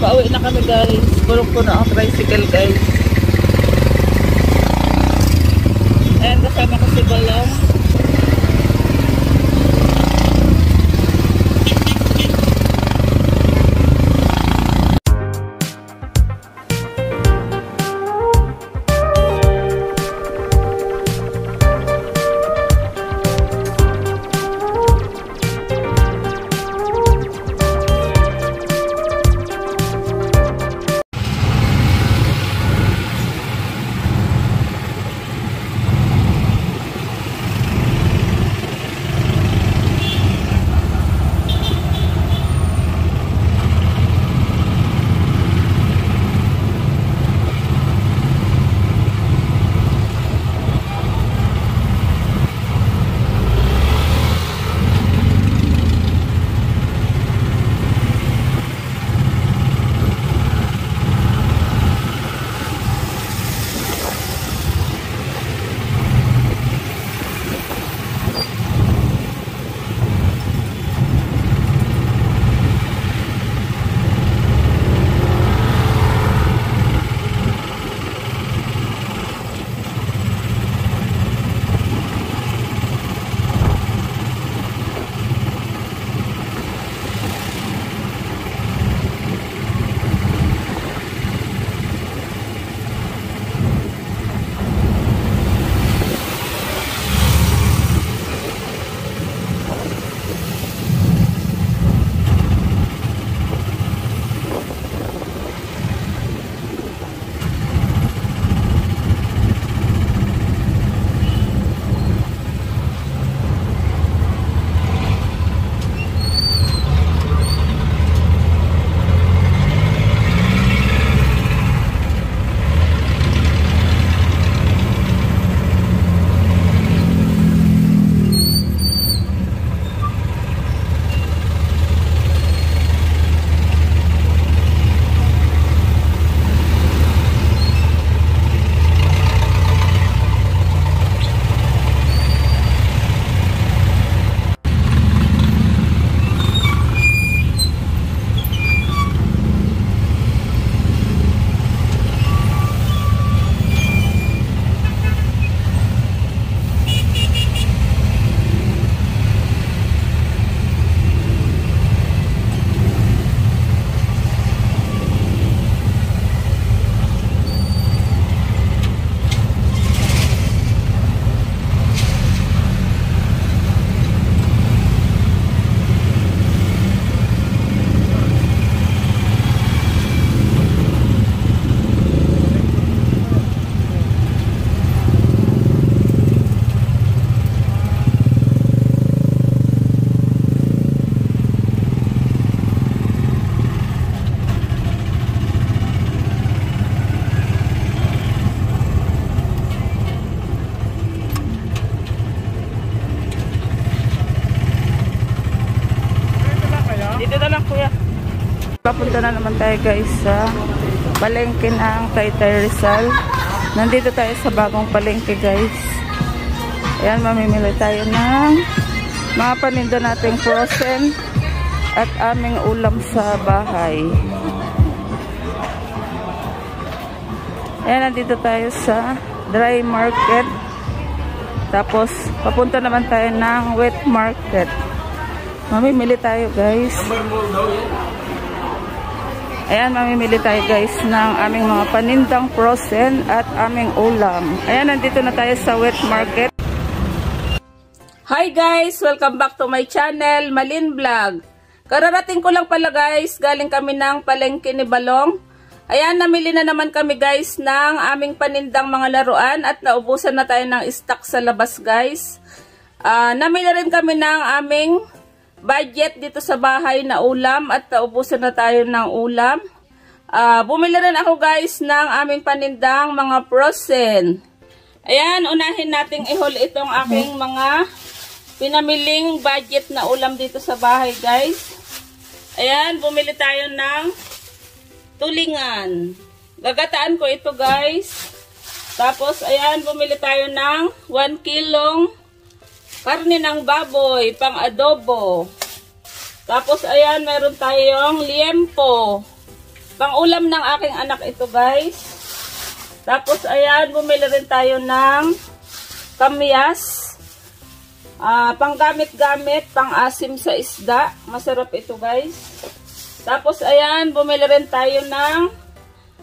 Pauwi na kami guys. Pulong ko na ang tricycle guys. Ayan, kasama ko si Balong. Papunta na naman tayo guys sa palengke ng Taytay Rizal. Nandito tayo sa bagong palengke guys. Ayan, mamimili tayo ng mga paninda nating frozen at aming ulam sa bahay. Ayan, nandito tayo sa dry market. Tapos, papunta naman tayo ng wet market. Mamimili tayo guys. Ayan, mamimili tayo guys ng aming mga panindang frozen at aming ulam. Ayan, nandito na tayo sa wet market. Hi guys! Welcome back to my channel, Malin Vlog. Kararating ko lang pala guys, galing kami ng palengke ni Balong. Ayan, namili na naman kami guys ng aming panindang mga laruan at naubusan na tayo ng stock sa labas guys. Uh, namili rin kami ng aming budget dito sa bahay na ulam at naubusan na tayo ng ulam. Uh, bumili rin ako guys ng aming panindang mga frozen. Ayan, unahin nating ihol itong aking mga pinamiling budget na ulam dito sa bahay guys. Ayan, bumili tayo ng tulingan. Gagataan ko ito guys. Tapos, ayan, bumili tayo ng 1 kilong karne ng baboy, pang adobo. Tapos, ayan, meron tayong liempo. Pang-ulam ng aking anak ito guys. Tapos ayan, bumili rin tayo ng kamyas. Uh, panggamit-gamit, pang-asim sa isda. Masarap ito guys. Tapos ayan, bumili rin tayo ng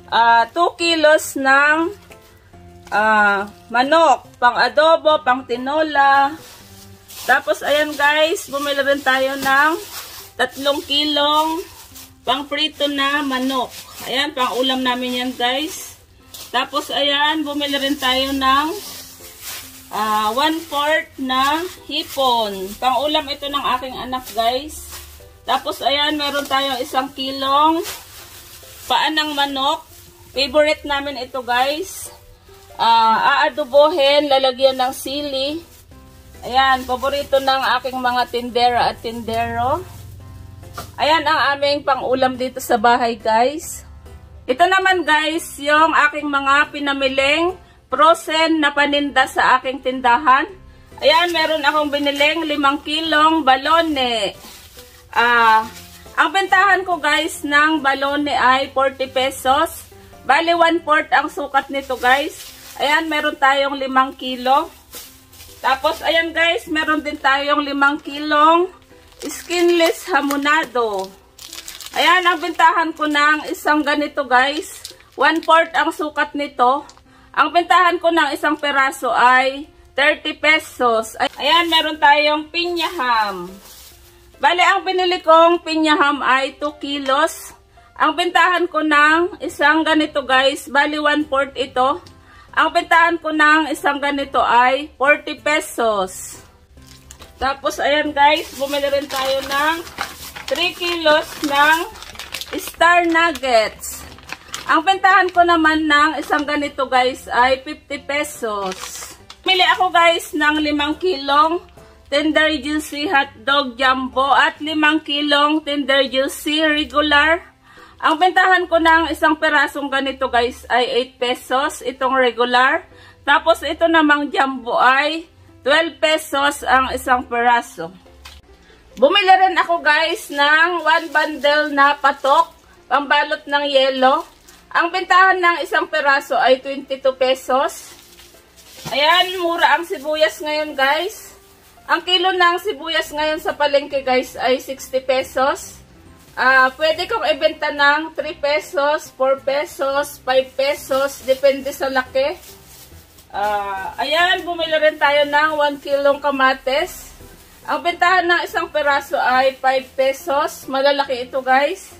uh, 2 kilos ng uh, manok. Pang-adobo, pang-tinola. Tapos ayan guys, bumili rin tayo ng 3 kilong pang-prito na manok. Ayan, pang-ulam namin yan guys. Tapos ayan, bumili rin tayo ng uh, one fourth na hipon. Pang-ulam ito ng aking anak guys. Tapos ayan, meron tayong isang kilong paan ng manok. Favorite namin ito guys. Uh, aadobohin, lalagyan ng sili. Ayan, paborito ng aking mga tindera at tindero. Ayan ang aming pang-ulam dito sa bahay guys. Ito naman guys, yung aking mga pinamiling frozen na paninda sa aking tindahan. Ayan, meron akong biniling 5 kilong balone. Ah, ang bentahan ko guys ng balone ay 40 pesos. Bali 1 fourth ang sukat nito guys. Ayan, meron tayong 5 kilo. Tapos ayan guys, meron din tayong 5 kilong skinless hamonado. Ayan, ang bentahan ko ng isang ganito guys. 1 fourth ang sukat nito. Ang bentahan ko ng isang peraso ay 30 pesos. Ayan, meron tayong pinyaham. Bale, ang binili kong pinyaham ay 2 kilos. Ang bentahan ko ng isang ganito guys, bali 1 fourth ito. Ang bentahan ko ng isang ganito ay 40 pesos. Tapos, ayan guys, bumili rin tayo ng 3 kilos ng star nuggets. Ang bentahan ko naman ng isang ganito guys ay 50 pesos. Mili ako guys ng 5 kilong tender juicy hotdog jumbo at 5 kilong tender juicy regular. Ang bentahan ko ng isang perasong ganito guys ay 8 pesos itong regular. Tapos ito namang jumbo ay 12 pesos ang isang peraso. Bumili rin ako guys ng 1 bundle na patok pambalot ng yelo. Ang bentahan ng isang peraso ay 22 pesos. Ayan, mura ang sibuyas ngayon guys. Ang kilo ng sibuyas ngayon sa palengke guys ay 60 pesos. Uh, pwede kong ibenta ng 3 pesos, 4 pesos, 5 pesos, depende sa laki. Uh, ayan, bumili rin tayo ng 1 kilong kamates. Ang bentahan ng isang peraso ay 5 pesos. Malalaki ito guys.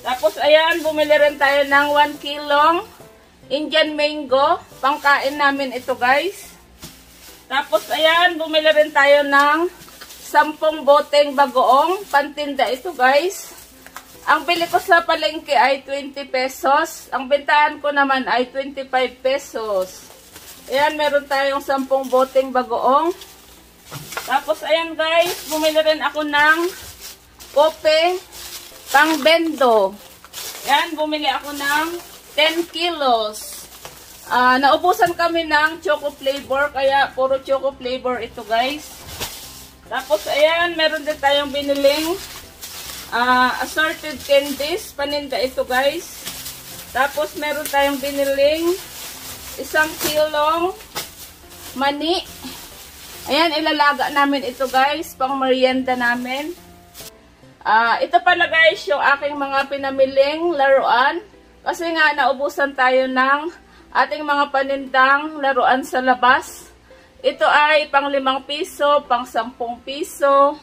Tapos, ayan, bumili rin tayo ng 1 kilong Indian mango. Pangkain namin ito, guys. Tapos, ayan, bumili rin tayo ng 10 boteng bagoong. Pantinda ito, guys. Ang bili ko sa palengke ay 20 pesos. Ang bentahan ko naman ay 25 pesos. Ayan, meron tayong 10 boteng bagoong. Tapos, ayan guys, bumili rin ako ng kope Pang bendo. Yan, bumili ako ng 10 kilos. Uh, naubusan kami ng choco flavor, kaya puro choco flavor ito guys. Tapos ayan, meron din tayong biniling uh, assorted candies. Paninda ito guys. Tapos meron tayong biniling isang kilong mani. Ayan, ilalaga namin ito guys, pang merienda namin. Uh, ito pala guys yung aking mga pinamiling laruan. Kasi nga naubusan tayo ng ating mga panindang laruan sa labas. Ito ay pang 5 piso, pang 10 piso.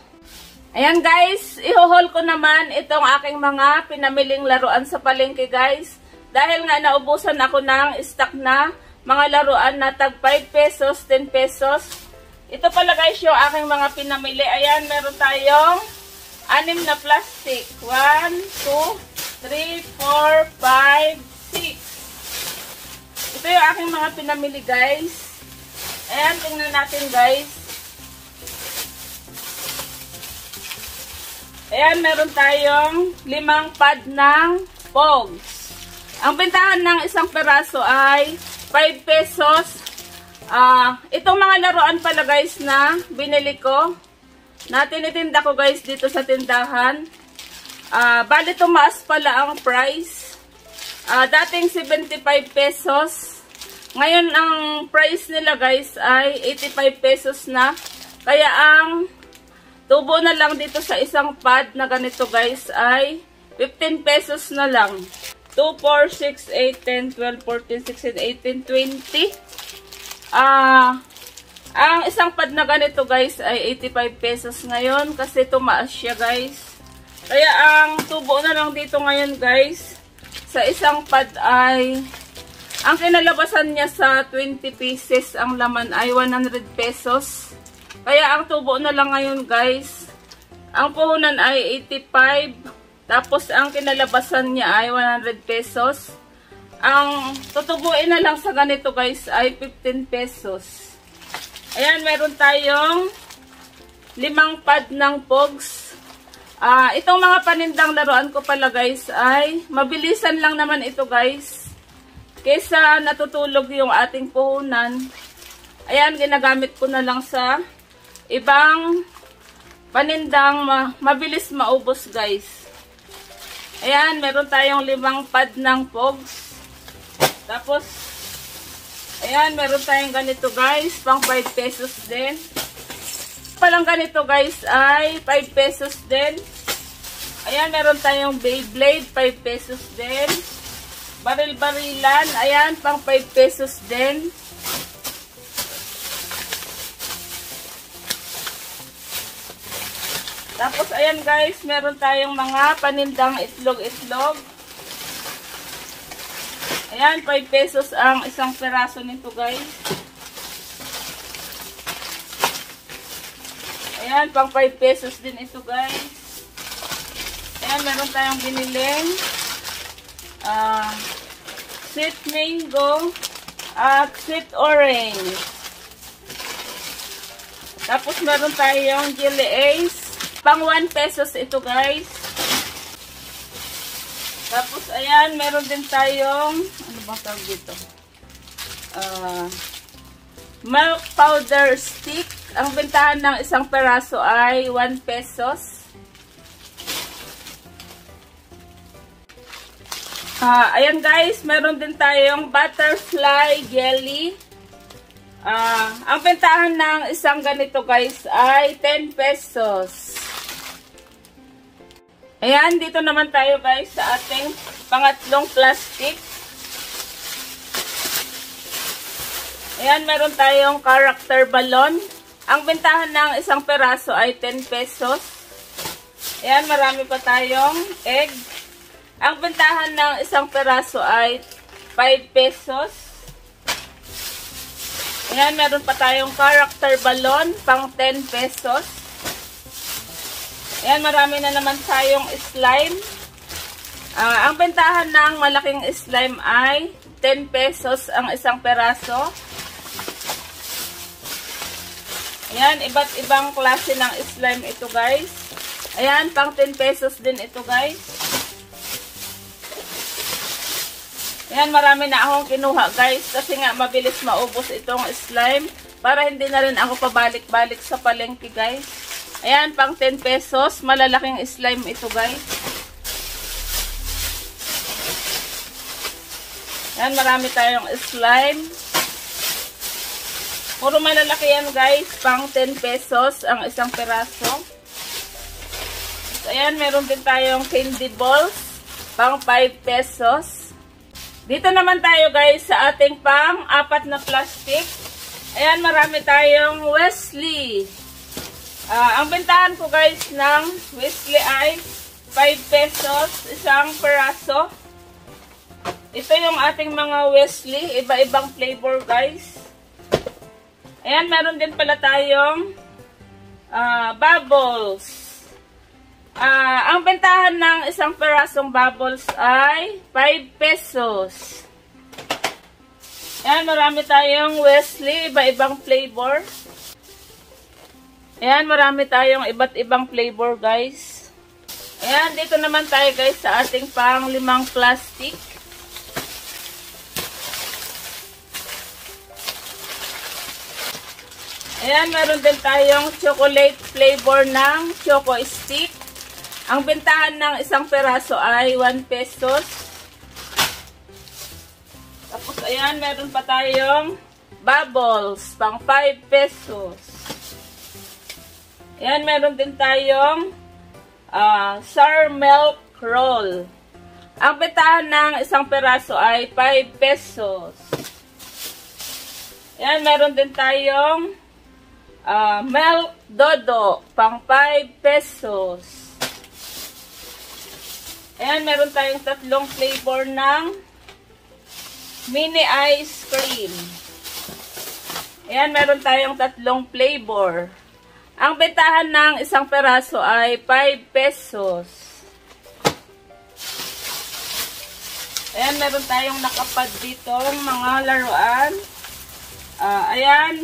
Ayan guys, ihohol ko naman itong aking mga pinamiling laruan sa palengke guys. Dahil nga naubusan ako ng stock na mga laruan na tag 5 pesos, 10 pesos. Ito pala guys yung aking mga pinamili. Ayan, meron tayong anim na plastic. 1, 2, 3, 4, 5, 6. Ito yung aking mga pinamili guys. Ayan, tingnan natin guys. Ayan, meron tayong limang pad ng pogs. Ang bentahan ng isang peraso ay 5 pesos. Uh, itong mga laruan pala guys na binili ko na tinitinda ko guys dito sa tindahan. Ah, bali tumaas pala ang price. Ah, dating 75 pesos. Ngayon ang price nila guys ay 85 pesos na. Kaya ang tubo na lang dito sa isang pad na ganito guys ay 15 pesos na lang. 2, 4, 6, 8, 10, 12, 14, 16, 18, 20. Ah, ang isang pad na ganito guys ay 85 pesos ngayon kasi tumaas siya guys. Kaya ang tubo na lang dito ngayon guys sa isang pad ay ang kinalabasan niya sa 20 pieces ang laman ay 100 pesos. Kaya ang tubo na lang ngayon guys ang puhunan ay 85 tapos, ang kinalabasan niya ay 100 pesos. Ang tutubuin na lang sa ganito guys ay 15 pesos. Ayan, meron tayong limang pad ng pogs. Ah, itong mga panindang laruan ko pala guys ay mabilisan lang naman ito guys. Kesa natutulog yung ating puhunan. Ayan, ginagamit ko na lang sa ibang panindang ma mabilis maubos guys. Ayan, meron tayong limang pad ng pogs. Tapos, ayan, meron tayong ganito guys, pang 5 pesos din. Palang ganito guys ay 5 pesos din. Ayan, meron tayong Beyblade, 5 pesos din. Baril-barilan, ayan, pang 5 pesos din. Tapos, ayan guys, meron tayong mga panindang itlog-itlog. Ayan, 5 pesos ang isang peraso nito guys. Ayan, pang 5 pesos din ito guys. Ayan, meron tayong biniling uh, sweet mango at sweet orange. Tapos meron tayong jelly ace Pang 1 pesos ito guys. Tapos ayan, meron din tayong, ano bang tawag dito? Uh, milk powder stick. Ang bentahan ng isang peraso ay 1 pesos. Uh, ayan guys, meron din tayong butterfly jelly. Uh, ang bentahan ng isang ganito guys ay 10 pesos. Ayan, dito naman tayo guys sa ating pangatlong plastic. Ayan, meron tayong character balloon. Ang bentahan ng isang peraso ay 10 pesos. Ayan, marami pa tayong egg. Ang bentahan ng isang peraso ay 5 pesos. Ayan, meron pa tayong character balloon pang 10 pesos. Ayan, marami na naman tayong slime. Uh, ang bentahan ng malaking slime ay 10 pesos ang isang peraso. Ayan, iba't ibang klase ng slime ito guys. Ayan, pang 10 pesos din ito guys. Ayan, marami na akong kinuha guys kasi nga mabilis maubos itong slime para hindi na rin ako pabalik-balik sa palengke guys. Ayan, pang 10 pesos. Malalaking slime ito, guys. Ayan, marami tayong slime. Puro malalaki yan, guys. Pang 10 pesos ang isang peraso. So, ayan, meron din tayong candy balls. Pang 5 pesos. Dito naman tayo, guys, sa ating pang apat na plastic. Ayan, marami tayong Wesley. Uh, ang bentahan ko guys ng Wesley ay 5 pesos isang peraso. Ito yung ating mga Wesley. Iba-ibang flavor guys. Ayan, meron din pala tayong uh, bubbles. Uh, ang bentahan ng isang perasong bubbles ay 5 pesos. Ayan, marami tayong Wesley. Iba-ibang flavor. Ayan, marami tayong iba't ibang flavor, guys. Ayan, dito naman tayo, guys, sa ating pang limang plastic. Ayan, meron din tayong chocolate flavor ng choco stick. Ang bentahan ng isang peraso ay 1 pesos. Tapos ayan, meron pa tayong bubbles, pang 5 pesos. Ayan, meron din tayong uh, sour milk roll. Ang bentahan ng isang peraso ay 5 pesos. Ayan, meron din tayong uh, milk dodo, pang 5 pesos. Ayan, meron tayong tatlong flavor ng mini ice cream. Ayan, meron tayong tatlong flavor. Ang bentahan ng isang peraso ay 5 pesos. Ayan, meron tayong nakapad dito mga laruan. Uh, ayan.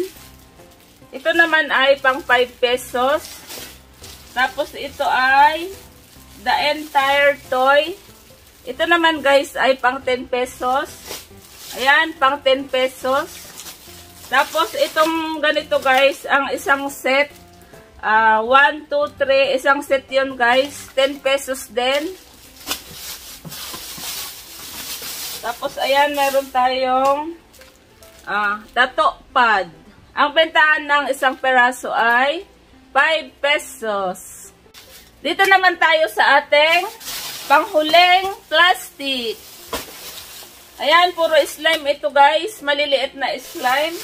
Ito naman ay pang 5 pesos. Tapos ito ay the entire toy. Ito naman guys ay pang 10 pesos. Ayan, pang 10 pesos. Tapos itong ganito guys, ang isang set Uh, 1, 2, 3. Isang set yun guys. 10 pesos din. Tapos ayan, meron tayong uh, tato pad. Ang bentahan ng isang peraso ay 5 pesos. Dito naman tayo sa ating panghuling plastic. Ayan, puro slime ito guys. Maliliit na slime.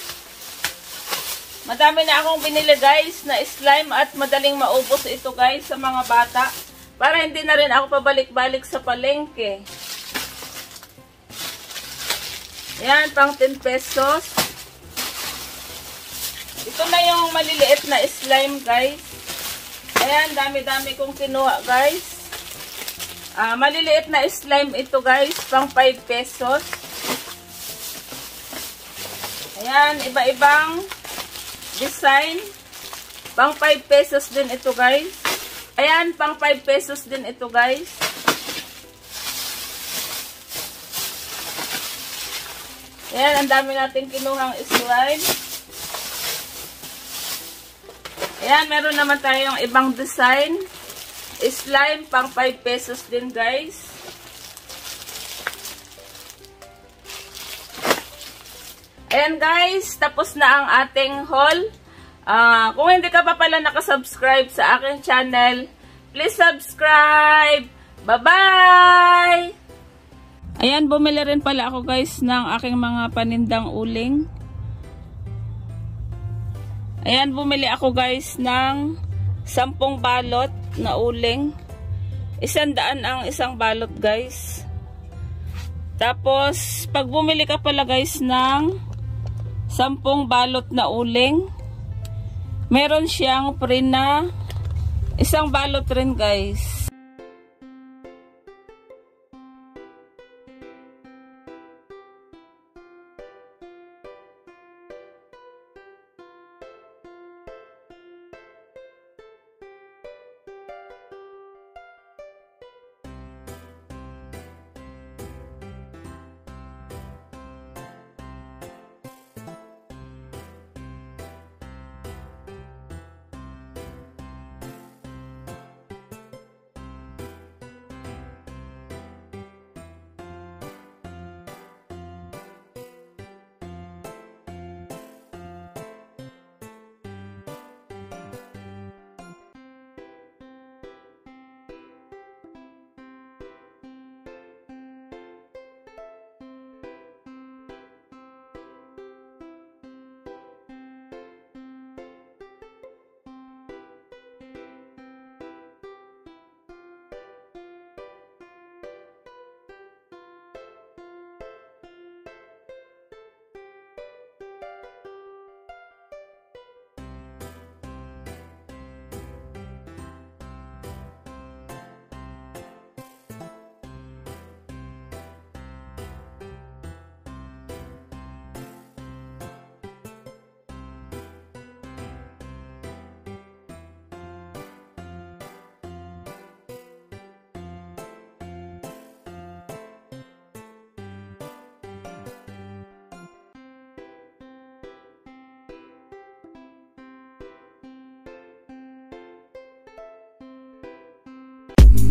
Madami na akong binili guys na slime at madaling maubos ito guys sa mga bata. Para hindi na rin ako pabalik-balik sa palengke. Yan, pang 10 pesos. Ito na yung maliliit na slime guys. Ayan, dami-dami kong kinuha guys. Uh, maliliit na slime ito guys, pang 5 pesos. Ayan, iba-ibang design. Pang 5 pesos din ito guys. Ayan, pang 5 pesos din ito guys. Ayan, ang dami natin kinuhang slime. Ayan, meron naman tayong ibang design. Slime, pang 5 pesos din guys. Ayan guys, tapos na ang ating haul. Uh, kung hindi ka pa pala nakasubscribe sa aking channel, please subscribe! Bye-bye! Ayan, bumili rin pala ako guys ng aking mga panindang uling. Ayan, bumili ako guys ng 10 balot na uling. Isandaan ang isang balot guys. Tapos, pag bumili ka pala guys ng sampung balot na uling. Meron siyang pre na isang balot rin guys.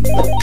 Oh.